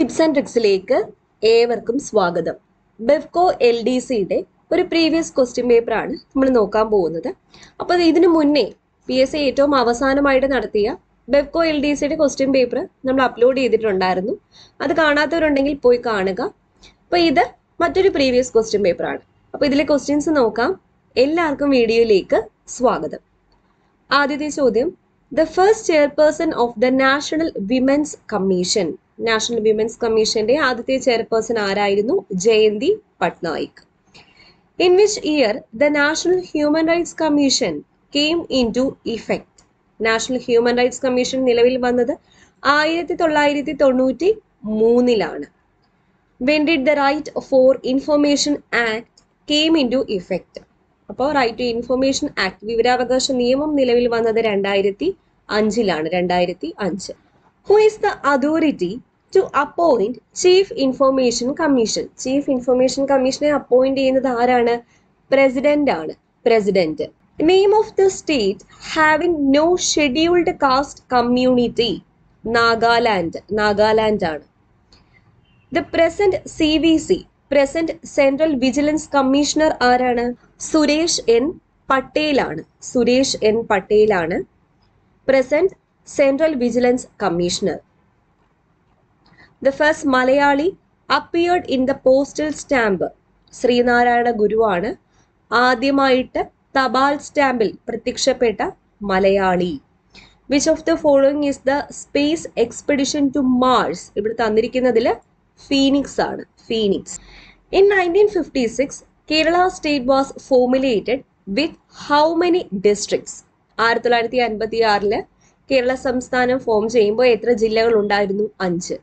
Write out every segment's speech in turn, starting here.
Tips and ട്രിക്സിലേക്ക് ഏവർക്കും സ്വാഗതം. ബെവ്കോ എൽ ഡി സിയുടെ ഒരു പ്രീവിയസ് ക്വസ്റ്റ്യൻ പേപ്പറാണ് നമ്മൾ നോക്കാൻ പോകുന്നത്. അപ്പോൾ ഇതിനു മുന്നേ പി എസ് സി ഏറ്റവും അവസാനമായിട്ട് നടത്തിയ ബെവ്കോ എൽ ഡി സിയുടെ ക്വസ്റ്റ്യൻ പേപ്പർ നമ്മൾ അപ്ലോഡ് ചെയ്തിട്ടുണ്ടായിരുന്നു. അത് കാണാത്തവരുണ്ടെങ്കിൽ പോയി കാണുക. അപ്പോൾ ഇത് മറ്റൊരു പ്രീവിയസ് ക്വസ്റ്റ്യൻ പേപ്പറാണ് അപ്പോൾ ഇതിലെ ക്വസ്റ്റ്യൻസ് നോക്കാം. എല്ലാവർക്കും വീഡിയോയിലേക്ക് സ്വാഗതം. ആദ്യത്തെ ചോദ്യം the first chairperson of the national women's commission national women's കമ്മീഷന്റെ ആദ്യത്തെ ചെയർപേഴ്സൺ ആരായിരുന്നു? Jayanti Patnaik. In which year the national human rights commission came into effect national human rights commission നിലവിൽ വന്നത് ആയിരത്തി തൊള്ളായിരത്തി തൊണ്ണൂറ്റി മൂന്നിലാണ് when did the right for information act came into effect അപ്പോൾ റൈറ്റ് ടു ഇൻഫോർമേഷൻ ആക്ട് വിവരാവകാശ നിയമം നിലവിൽ വന്നത് രണ്ടായിരത്തി അഞ്ചിലാണ് രണ്ടായിരത്തി അഞ്ച്. Who is the authority to appoint chief information commission chief information കമ്മീഷനെ അപ്പോയിന്റ് ചെയ്യുന്നത് ആരാണ്? പ്രസിഡന്റ് ആണ്. President name of the state having no scheduled caste community Nagaland Nagaland ആണ്. The present C V C present central vigilance commissioner ആരാണ്? Suresh N. പട്ടേലാണ് Suresh N. പട്ടേലാണ് present central vigilance commissioner the first Malayali appeared in the postal stamp Sree Narayana ഗുരുവാണ് ആദ്യമായിട്ട് തപാൽ സ്റ്റാമ്പിൽ പ്രത്യക്ഷപ്പെട്ട Malayali. Which of the following is the space expedition to Mars ഇവിടെ തന്നിരിക്കുന്നതിൽ Phoenix ആണ്. Phoenix in nineteen fifty six Kerala state was formulated with how many districts ആയിരത്തി തൊള്ളായിരത്തി അൻപത്തി ആറിൽ കേരള സംസ്ഥാനം ഫോം ചെയ്യുമ്പോൾ എത്ര ജില്ലകൾ ഉണ്ടായിരുന്നു? അഞ്ച്.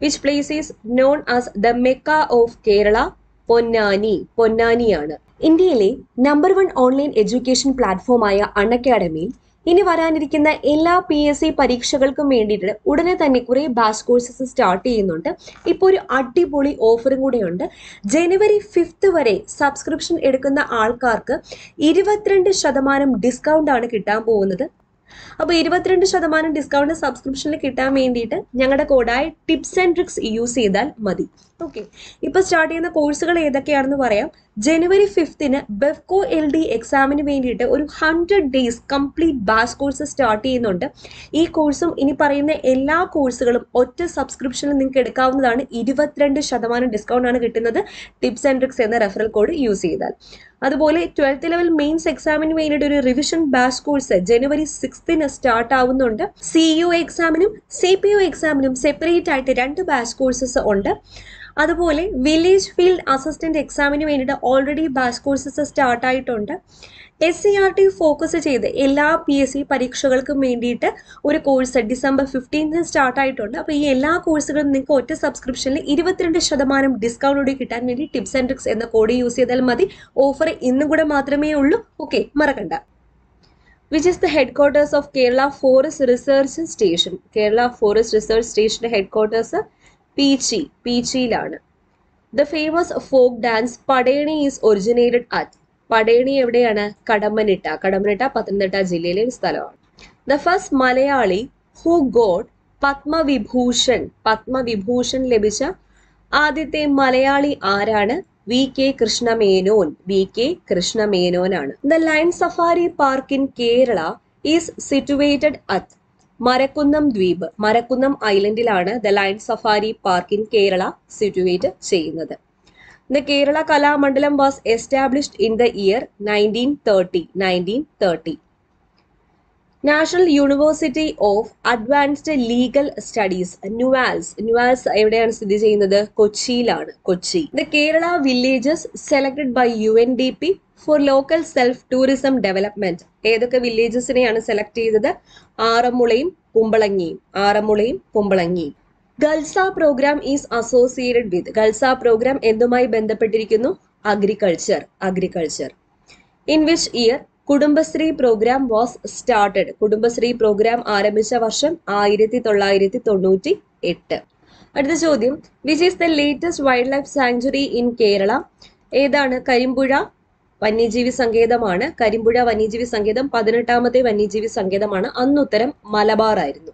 Which place is known as the Mecca of Kerala Ponnani പൊന്നാനിയാണ് ഇന്ത്യയിലെ നമ്പർ വൺ ഓൺലൈൻ എഡ്യൂക്കേഷൻ പ്ലാറ്റ്ഫോമായ അൺ അക്കാഡമിയിൽ ഇനി വരാനിരിക്കുന്ന എല്ലാ പി എസ് സി പരീക്ഷകൾക്കും വേണ്ടിയിട്ട് ഉടനെ തന്നെ കുറേ ബാച്ച് കോഴ്സസ് സ്റ്റാർട്ട് ചെയ്യുന്നുണ്ട്. ഇപ്പോൾ ഒരു അടിപൊളി ഓഫറും കൂടെയുണ്ട്. ജനുവരി ഫിഫ്ത്ത് വരെ സബ്സ്ക്രിപ്ഷൻ എടുക്കുന്ന ആൾക്കാർക്ക് ഇരുപത്തിരണ്ട് ശതമാനം ഡിസ്കൗണ്ട് ആണ് കിട്ടാൻ പോകുന്നത്. അപ്പോൾ ഇരുപത്തിരണ്ട് ശതമാനം ഡിസ്കൗണ്ട് സബ്സ്ക്രിപ്ഷനിൽ കിട്ടാൻ വേണ്ടിയിട്ട് ഞങ്ങളുടെ കോഡായ ടിപ്സ് ആൻഡ് ട്രിക്സ് യൂസ് ചെയ്താൽ മതി. ഓക്കെ ഇപ്പോൾ സ്റ്റാർട്ട് ചെയ്യുന്ന കോഴ്സുകൾ ഏതൊക്കെയാണെന്ന് പറയാം. ജനുവരി ഫിഫ്തിന് ബെഫ്കോ എൽ ഡി എക്സാമിന് വേണ്ടിയിട്ട് ഒരു hundred days complete batch course start ചെയ്യുന്നുണ്ട്. ഈ കോഴ്സും ഇനി പറയുന്ന എല്ലാ കോഴ്സുകളും ഒറ്റ സബ്സ്ക്രിപ്ഷനിൽ നിങ്ങൾക്ക് എടുക്കാവുന്നതാണ്. ഇരുപത്തിരണ്ട് ശതമാനം ഡിസ്കൗണ്ട് ആണ് കിട്ടുന്നത്. ടിപ്സ് ആൻഡ് ട്രിക്സ് എന്ന റെഫറൽ കോഡ് യൂസ് ചെയ്താൽ. അതുപോലെ ട്വൽത്ത് ലെവൽ മെയിൻസ് എക്സാമിന് വേണ്ടിയിട്ട് ഒരു റിവിഷൻ ബാസ് കോഴ്സ് ജനുവരി സിക്സ്തിന് സ്റ്റാർട്ട് ആവുന്നുണ്ട്. സി യു എക്സാമിനും സി പി യു എക്സാമിനും സെപ്പറേറ്റ് ആയിട്ട് രണ്ട് ബാസ് കോഴ്സസ് ഉണ്ട്. അതുപോലെ വില്ലേജ് ഫീൽഡ് അസിസ്റ്റന്റ് എക്സാമിന് വേണ്ടിയിട്ട് ഓൾറെഡി ബാച്ച് കോഴ്സസ് സ്റ്റാർട്ട് ആയിട്ടുണ്ട്. S C R T focus ചെയ്ത് എല്ലാ പി എസ് സി പരീക്ഷകൾക്കും വേണ്ടിയിട്ട് ഒരു കോഴ്സ് ഡിസംബർ ഫിഫ്റ്റീൻത്തിന് സ്റ്റാർട്ട് ആയിട്ടുണ്ട്. അപ്പോൾ ഈ എല്ലാ കോഴ്സുകളും നിങ്ങൾക്ക് ഒറ്റ സബ്സ്ക്രിപ്ഷനിൽ ഇരുപത്തിരണ്ട് ശതമാനം ഡിസ്കൗണ്ട് കൂടി കിട്ടാൻ വേണ്ടി ടിപ്സ് ആൻഡ് ട്രിക്സ് എന്ന കോഡ് യൂസ് ചെയ്താൽ മതി. ഓഫർ ഇന്നും കൂടെ മാത്രമേ ഉള്ളൂ. ഓക്കെ മറക്കണ്ട. Which is the headquarters of Kerala forest research station Kerala forest research സ്റ്റേഷന്റെ headquarters Peechi പീച്ചിയിലാണ്. The famous folk dance Padayani is originated at Padayani എവിടെയാണ്? കടമ്പനിട്ട കടമ്പനിട്ട പത്തനംതിട്ട ജില്ലയിലെ ഒരു സ്ഥലമാണ്. The first Malayali who got Padma Vibhushan Padma Vibhushan ലഭിച്ച ആദ്യത്തെ മലയാളി ആരാണ്? V K Krishna Menon. V K കൃഷ്ണമേനോനാണ്. The lion safari park in Kerala is situated at Marakkunnam ദ്വീപ് Marakkunnam ഐലൻഡിലാണ് the lion safari park in Kerala situate ചെയ്യുന്നത്. The Kerala Kalamandalam was established in the year nineteen thirty nineteen thirty. National university of advanced legal studies NUALS. NUALS എവിടെയാണ് സ്ഥിതി ചെയ്യുന്നത്? കൊച്ചിയിലാണ്. Kochi. The Kerala villages selected by U N D P for local self tourism development. ഏതൊക്കെ വില്ലേജസിനെയാണ് select ചെയ്തത്? ആറന്മുളയും കുമ്പളങ്ങിയും. ആറന്മുളയും കുമ്പളങ്ങിയും. ഗൾസ programme is associated with. ഗൾസ programme എന്തുമായി ബന്ധപ്പെട്ടിരിക്കുന്നു? Agriculture. Agriculture. In which year Kudumbashree program was started. Kudumbashree program ആരംഭിച്ച വർഷം ആയിരത്തി തൊള്ളായിരത്തി തൊണ്ണൂറ്റി എട്ട് അടുത്ത ചോദ്യം. Which is the latest wildlife sanctuary in Kerala ഏതാണ്? കരിമ്പുഴ വന്യജീവി സങ്കേതമാണ്. കരിമ്പുഴ വന്യജീവി സങ്കേതം പതിനെട്ടാമത്തെ വന്യജീവി സങ്കേതമാണ്. അന്നുത്തരം മലബാർ ആയിരുന്നു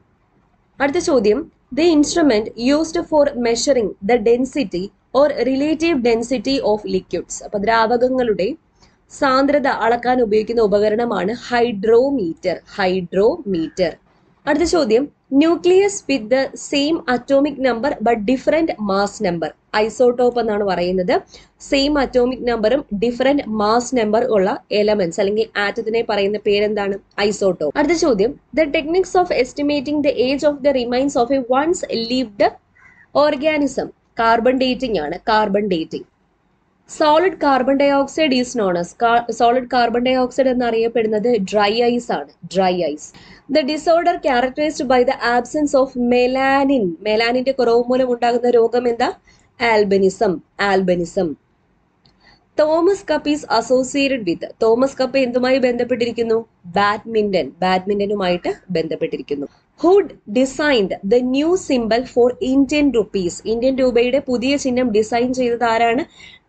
അടുത്ത ചോദ്യം. The instrument used for measuring the density or relative density of liquids അപ്പൊ ദ്രാവകങ്ങളുടെ സാന്ദ്രത അളക്കാൻ ഉപയോഗിക്കുന്ന ഉപകരണമാണ് ഹൈഡ്രോമീറ്റർ. ഹൈഡ്രോമീറ്റർ. അടുത്ത ചോദ്യം. Nucleus with the same atomic number but different mass number. Isotope എന്നാണ് പറയുന്നത്. സെയിം അറ്റോമിക് നമ്പറും ഡിഫറെന്റ് മാസ് നമ്പർ ഉള്ള എലമെന്റ്സ് അല്ലെങ്കിൽ ആറ്റത്തിനെ പറയുന്ന പേരെന്താണ്? ഐസോട്ടോപ്പ് അടുത്ത ചോദ്യം. The techniques of estimating the age of the remains of a once lived organism carbon dating ആണ്. Carbon dating solid carbon dioxide is known as solid carbon dioxide എന്നറിയപ്പെടുന്നത് dry ice ആണ്. Dry ice the disorder characterised by the absence of melanin മെലാനിന്റെ കുറവ് മൂലം ഉണ്ടാകുന്ന രോഗം എന്താ? Albinism albinism Thomas cup is associated with Thomas cup എന്തുമായി ബന്ധപ്പെട്ടിരിക്കുന്നു? Badminton ബാഡ്മിന്റനുമായിട്ട് ബന്ധപ്പെട്ടിരിക്കുന്നു. Who designed the new symbol for Indian rupees Indian രൂപയുടെ പുതിയ ചിഹ്നം ഡിസൈൻ ചെയ്തത് ആരാണ്?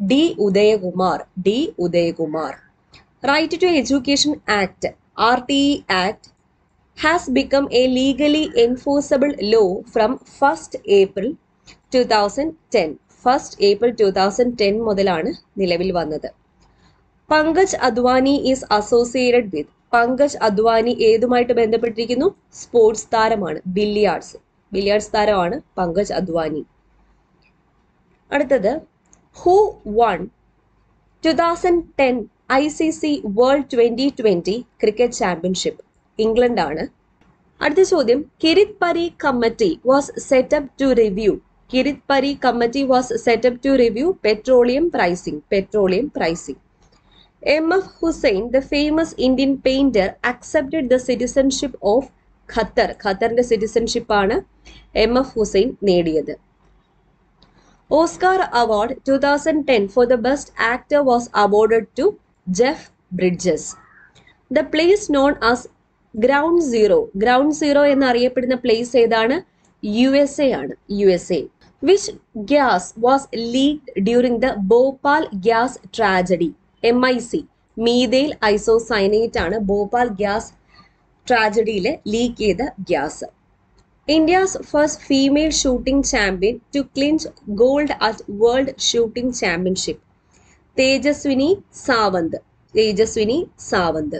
D Udayakumar. D Udayakumar. Right to education act R T E act has become a legally enforceable law from first April two thousand ten first April two thousand ten മുതലാണ് നിലവിൽ വന്നത്. Pankaj Advani is associated with Pankaj Advani ഏതുമായിട്ട് ബന്ധപ്പെട്ടിരിക്കുന്നു? Sports താരമാണ്. Billiards. Billiards താരമാണ് പങ്കജ് അദ്വാനി. അടുത്തത് who won two thousand ten I C C world twenty twenty cricket championship ഇംഗ്ലണ്ടാണ്. അടുത്ത ചോദ്യം Kirit Parikh committee was set up to review Kirit Parikh committee was set up to review petroleum pricing petroleum pricing M F Husain the famous Indian painter accepted the citizenship of Qatar ഖത്തറിന്റെ citizenship ആണ് M F Husain നേടിയത്. Oscar award two thousand ten for the best actor was awarded to Jeff Bridges the place known as ground zero ground zero എന്നറിയപ്പെടുന്ന place ഏതാണ്? U S A ആണ്. U S A which gas was leaked during the Bhopal gas tragedy M I C methyl isocyanate ആണ് Bhopal gas ട്രാജഡിയിൽ leak ചെയ്ത gas. India's first female shooting champion to clinch gold at world shooting championship. Tejaswini Sawant Tejaswini Sawant.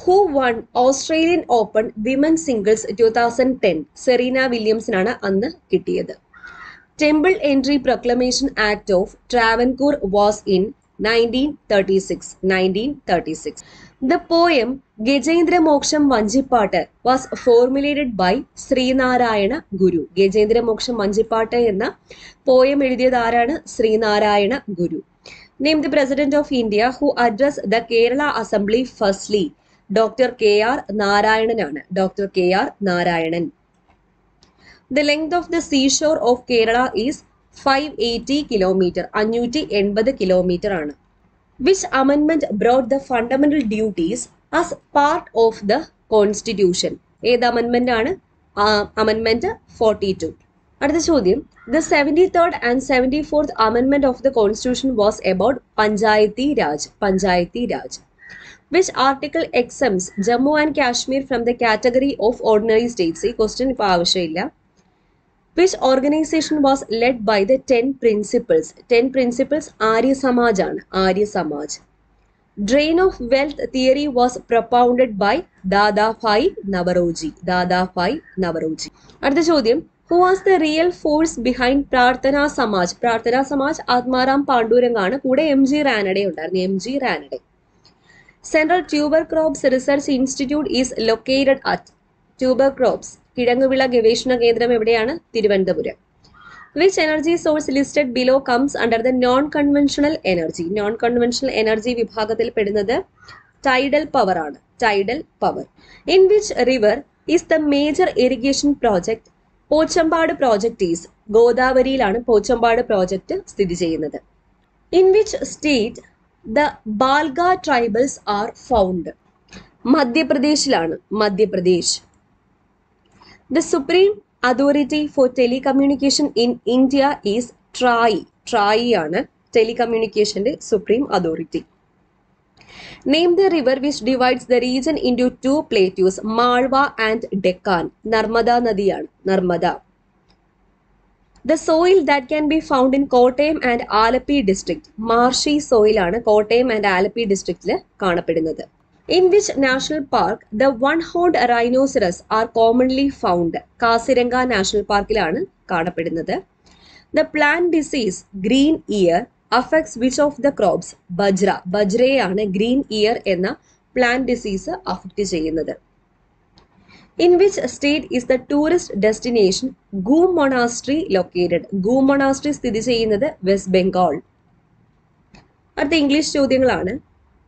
Who won Australian open women singles two thousand ten Serena വില്യംസിനാണ് അന്ന് കിട്ടിയത്. Temple entry proclamation act of Travancore was in nineteen thirty six nineteen thirty six the poem Gajendramoksham Vanchippattu was formulated by Sree Narayana Guru Gajendramoksham Vanchippattu എന്ന poem എഴുതിയത് ആരാണ്? Sree Narayana Guru. Name the president of India who address the Kerala assembly firstly doctor K R നാരായണനാണ് doctor K R Narayanan the length of the seashore of Kerala is five eighty kilometre അഞ്ഞൂറ്റി എൺപത് kilometre ആണ്. Which അമെൻമെന്റ് brought the fundamental duties as part of the constitution ഏത് അമെൻമെന്റ് ആണ്? അമെൻമെന്റ് forty two അടുത്ത ചോദ്യം. The seventy third and seventy fourth അമെൻമെന്റ് of the constitution was about Panchayati Raj Panchayati Raj. Which article exempts Jammu and Kashmir from the category of ordinary states ഈ question ഇപ്പോൾ ആവശ്യമില്ല. Which organisation was led by the ten principles ten principles Arya Samaj ആണ്. Arya Samaj drain of wealth theory was propounded by Dadabhai Naoroji Dadabhai Naoroji അടുത്ത ചോദ്യം. Who was the real force behind Prarthana Samaj Prarthana Samaj Atmaram പാണ്ഡൂരംഗാണ്. കൂടെ M G Ranade ഉണ്ടായിരുന്നു. M G Ranade central tuber crops research institute is located at tuber crops കിഴങ്ങുവിള ഗവേഷണ കേന്ദ്രം എവിടെയാണ്? Thiruvananthapuram. Which energy source listed below comes under the non conventional energy non conventional energy വിഭാഗത്തിൽ പെടുന്നത് tidal power ആണ്. Tidal power in which river is the major irrigation project Pochampad project is ഗോദാവരിയിലാണ് Pochampad project സ്ഥിതി ചെയ്യുന്നത്. In which state the Baiga tribals are found മധ്യപ്രദേശിലാണ്. Madhya Pradesh. The supreme authority for telecommunication in India is TRAI TRAI ആണ് ടെലികമ്മ്യൂണിക്കേഷന്റെ supreme authority name the river which divides the region into two plateaus Malwa and Deccan Narmada നദിയാണ് Narmada the soil that can be found in Kottayam and Alleppey district marshy സോയിലാണ് Kottayam and Alleppey ഡിസ്ട്രിക്റ്റിൽ കാണപ്പെടുന്നത്. In which national park the one-horned rhinoceros are commonly found Kaziranga national പാർക്കിലാണ് കാണപ്പെടുന്നത്. The plant disease green ear affects which of the crops bajra. ബജ്രയാണ് green ear എന്ന plant disease affect ചെയ്യുന്നത്. In which state is the tourist destination Ghum monastery located Ghum monastery സ്ഥിതി ചെയ്യുന്നത് west Bengal അടുത്ത English ചോദ്യങ്ങളാണ്.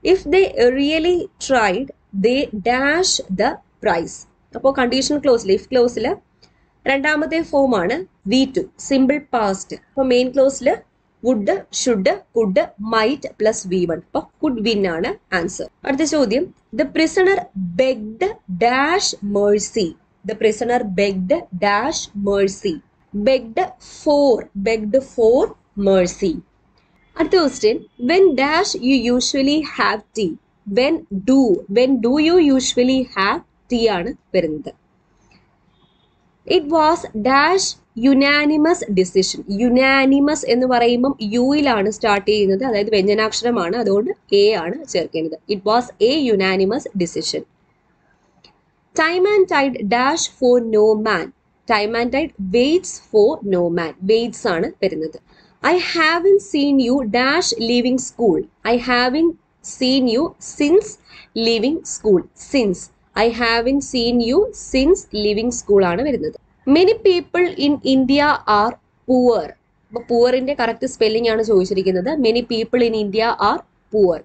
If they really tried they dash the prize അപ്പോൾ condition ക്ലോസിൽ if ക്ലോസിൽ രണ്ടാമത്തെ ഫോം ആണ് വി ടു സിമ്പിൾ പാസ്റ്റ് അപ്പോൾ main ക്ലോസിൽ would should could might plus V one അപ്പോൾ കുഡ് വിൻ ആണ് ആൻസർ അടുത്ത ചോദ്യം the prisoner begged dash mercy the prisoner begged dash mercy begged for begged for mercy അടുത്ത question when dash you usually have tea when do when do you usually have tea ആണ് വരുന്നത്. It was dash unanimous decision unanimous എന്ന് പറയുമ്പം യുയിലാണ് start ചെയ്യുന്നത്. അതായത് വ്യഞ്ജനാക്ഷരമാണ്. അതുകൊണ്ട് A ആണ് ചേർക്കേണ്ടത്. It was a unanimous decision time and tide dash for no man time and tide waits for no man waits ആണ് വരുന്നത്. I haven't seen you dash leaving school I haven't seen you since leaving school since I haven't seen you since leaving school ആണ് വരുന്നത്. Many people in India are poor അപ്പൊ പുവറിന്റെ correct spelling ആണ് ചോദിച്ചിരിക്കുന്നത്. Many people in India are poor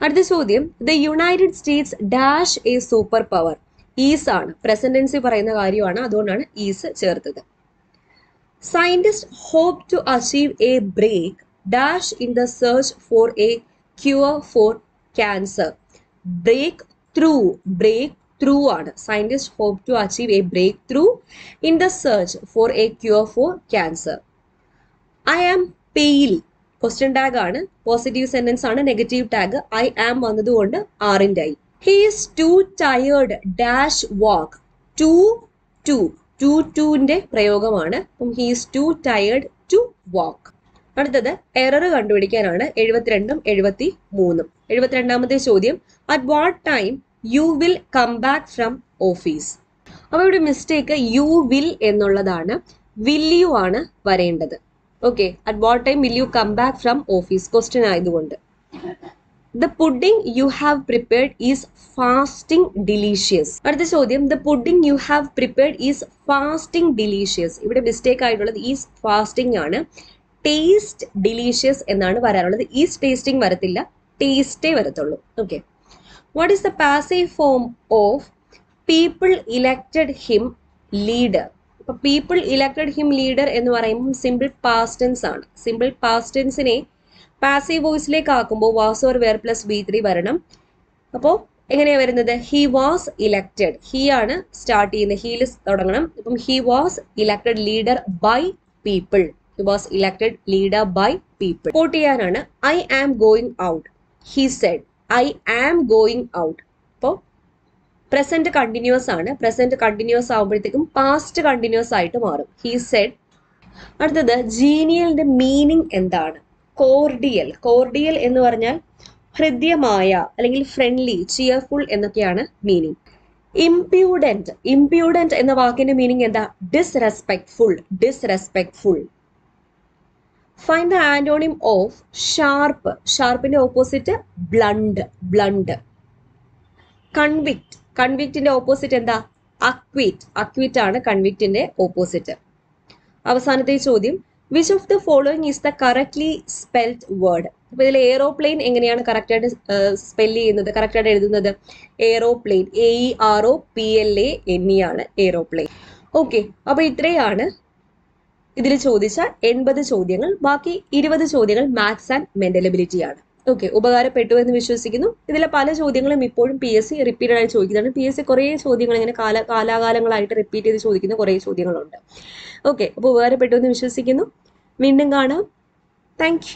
അടുത്ത ചോദ്യം. The United States dash a super power is ആണ് presidency പറയുന്ന കാര്യമാണ്. അതുകൊണ്ടാണ് ഈസ് ചേർത്തത്. Scientist hope to achieve a break dash in the search for a cure for cancer breakthrough breakthrough ആണ്. Scientist hope to achieve a breakthrough in the search for a cure for cancer I am pale question tag ആണ്. Positive sentence ആണ്. Negative tag I am വന്നതുകൊണ്ട് ആറിന്റെ ആയി. He is too tired dash walk to too too ടുവിന്റെ പ്രയോഗമാണ്. അപ്പം he is too tired to walk അടുത്തത് error കണ്ടുപിടിക്കാനാണ്. എഴുപത്തിരണ്ടും എഴുപത്തി മൂന്നും എഴുപത്തിരണ്ടാമത്തെ ചോദ്യം at what time you will come back from office അപ്പോൾ ഇവിടെ മിസ്റ്റേക്ക് യു വിൽ എന്നുള്ളതാണ്. വിൽ യു ആണ് വരേണ്ടത്. Okay at what time will you come back from office question ആയതുകൊണ്ട്. The pudding you have prepared is fasting delicious അടുത്ത ചോദ്യം the pudding you have prepared is fasting delicious ഇവിടെ mistake ആയിട്ടുള്ളത് is fasting ആണ്. Taste delicious എന്നാണ് വരാറുള്ളത് is tasting വരത്തില്ല ടേസ്റ്റേ വരത്തുള്ളൂ. Okay what is the passive form of people elected him leader ഇപ്പൊ പീപ്പിൾ ഇലക്റ്റഡ് ഹിം ലീഡർ എന്ന് പറയുമ്പോൾ സിമ്പിൾ പാസ്റ്റൻസ് ആണ്. സിമ്പിൾ പാസ്റ്റൻസിനെ പാസീവ് വോയിസിലേക്ക് ആക്കുമ്പോൾ was or were plus V three വരണം. അപ്പോൾ എങ്ങനെയാണ് വരുന്നത്? ഹി വാസ് ഇലക്റ്റഡ് ഹി ആണ് സ്റ്റാർട്ട് ചെയ്യുന്നത്. ഹീൽ തുടങ്ങണം. ഇപ്പം he was elected leader by people he was elected leader by people quote ചെയ്യാനാണ് I am going out he said I am going out അപ്പോൾ പ്രസന്റ് കണ്ടിന്യൂസ് ആണ്. പ്രസന്റ് കണ്ടിന്യൂസ് ആകുമ്പോഴത്തേക്കും past continuous ആയിട്ട് മാറും. ഹി സെഡ് അടുത്തത് ജീനിയലിന്റെ meaning എന്താണ്? Cordial cordial എന്ന് പറഞ്ഞാൽ ഹൃദ്യമായ അല്ലെങ്കിൽ ഫ്രണ്ട്ലി ചിയർഫുൾ എന്നൊക്കെയാണ് മീനിങ് ഇംപ്യൂഡന്റ് ഇംപ്യൂഡന്റ് എന്ന വാക്കിന്റെ മീനിങ് എന്താ? Disrespectful disrespectful find the antonym of sharp ഷാർപ്പിന്റെ opposite blunt blunt convict കൺവിക്റ്റിന്റെ ഓപ്പോസിറ്റ് എന്താ? അക്വിറ്റ് അക്വിറ്റ് ആണ് കൺവിക്റ്റിന്റെ ഓപ്പോസിറ്റ് അവസാനത്തെ ചോദ്യം. Which of the following is the correctly spelled word അപ്പൊ ഇതിൽ എയറോപ്ലെയിൻ എങ്ങനെയാണ് കറക്റ്റായിട്ട് സ്പെൽ ചെയ്യുന്നത് കറക്റ്റായിട്ട് എഴുതുന്നത്? Aeroplane A E R O P L A N E ആണ് എയറോപ്ലെയിൻ ഓക്കെ അപ്പൊ ഇത്രയാണ് ഇതിൽ ചോദിച്ച എൺപത് ചോദ്യങ്ങൾ. ബാക്കി ഇരുപത് ചോദ്യങ്ങൾ മാത്സ് ആൻഡ് മെന്റൽ എബിലിറ്റി ആണ്. ഓക്കെ ഉപകാരപ്പെട്ടു എന്ന് വിശ്വസിക്കുന്നു. ഇതിലെ പല ചോദ്യങ്ങളും ഇപ്പോഴും പി എസ് സി റിപ്പീറ്റഡ് ആയി ചോദിക്കുന്നതാണ് പി എസ് സി കുറേ ചോദ്യങ്ങൾ ഇങ്ങനെ കാല കാലാകാലങ്ങളായിട്ട് റിപ്പീറ്റ് ചെയ്ത് ചോദിക്കുന്ന കുറേ ചോദ്യങ്ങളുണ്ട്. ഓക്കെ അപ്പോൾ ഉപകാരപ്പെട്ടു എന്ന് വിശ്വസിക്കുന്നു. വീണ്ടും കാണാം. താങ്ക്